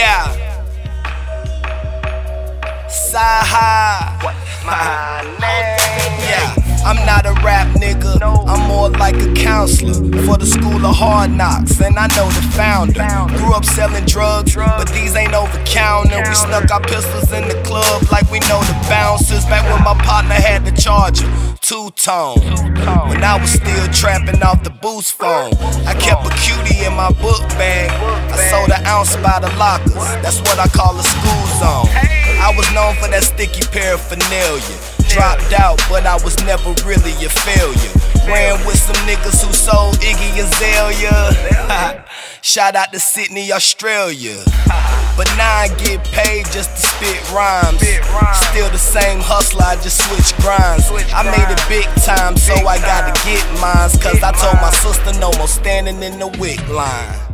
Yeah. Saha. What's my name? Yeah. I'm not a rap nigga, I'm more like a counselor for the school of hard knocks, and I know the founder. Grew up selling drugs, but these ain't over counter. We snuck our pistols in the club like we know the bouncers. Back when my partner had the charger, two tone. When I was still trapping off the boost phone, I kept a cutie in my book bag. I sold ounce by the lockers, that's what I call a school zone. I was known for that sticky paraphernalia. Dropped out, but I was never really a failure. Ran with some niggas who sold Iggy Azalea. Shout out to Sydney, Australia. But now I get paid just to spit rhymes. Still the same hustler, I just switch grinds. I made it big time, so I gotta get mines. Cause I told my sister no more standing in the WIC line.